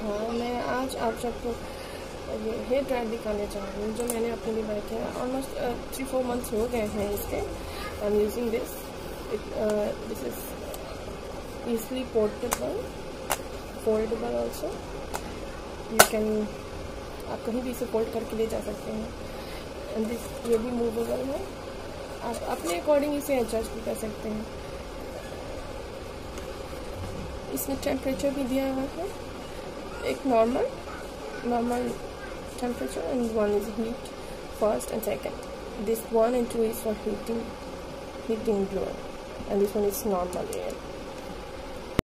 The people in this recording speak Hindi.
हाँ मैं आज आप सबको ये हेयर ड्रायर दिखाने चाह रही हूँ, जो मैंने अपने लिए बाय किया ऑलमोस्ट थ्री फोर मंथ्स हो गए हैं इसके। I am using this this is easily portable foldable also you can आप कहीं भी इसे फोल्ड करके ले जा सकते हैं। दिस ये भी मूवेबल है। आप अपने अकॉर्डिंग इसे एडजस्ट भी कर सकते हैं। इसमें टेम्परेचर भी दिया हुआ है। like normal normal temperature and one is heat first and second. This one and two is for heating heating blower and this one is normal air.